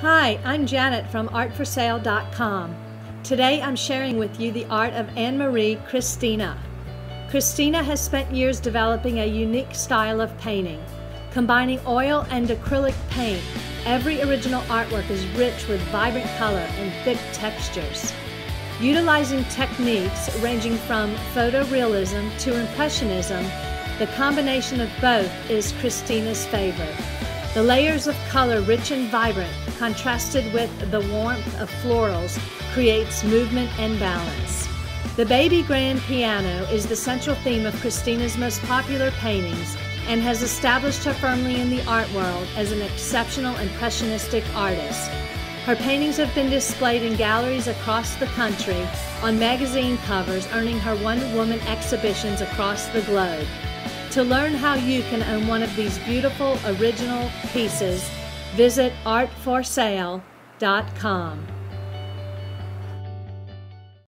Hi, I'm Janet from artforsale.com. Today I'm sharing with you the art of Anne Marie Kristina. Kristina has spent years developing a unique style of painting. Combining oil and acrylic paint, every original artwork is rich with vibrant color and thick textures. Utilizing techniques ranging from photorealism to impressionism, the combination of both is Kristina's favorite. The layers of color, rich and vibrant, contrasted with the warmth of florals, creates movement and balance. The baby grand piano is the central theme of Kristina's most popular paintings and has established her firmly in the art world as an exceptional impressionistic artist. Her paintings have been displayed in galleries across the country, on magazine covers, earning her one woman exhibitions across the globe. To learn how you can own one of these beautiful original pieces, visit artforsale.com.